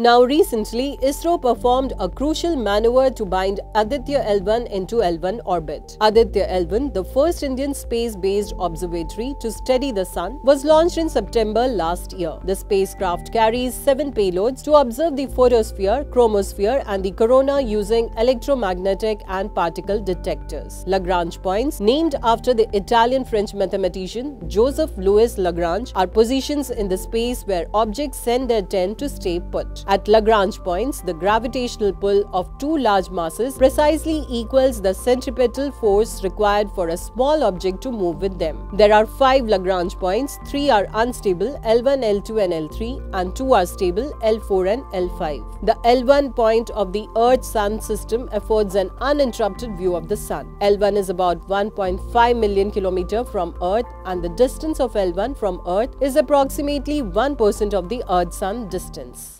Now recently, ISRO performed a crucial maneuver to bind Aditya L1 into L1 orbit. Aditya L1, the first Indian space-based observatory to study the sun, was launched in September last year. The spacecraft carries seven payloads to observe the photosphere, chromosphere and the corona using electromagnetic and particle detectors. Lagrange points, named after the Italian-French mathematician Joseph Louis Lagrange, are positions in the space where objects send their tent to stay put. At Lagrange points, the gravitational pull of two large masses precisely equals the centripetal force required for a small object to move with them. There are five Lagrange points, three are unstable L1, L2 and L3 and two are stable L4 and L5. The L1 point of the Earth-Sun system affords an uninterrupted view of the Sun. L1 is about 1.5 million km from Earth and the distance of L1 from Earth is approximately 1% of the Earth-Sun distance.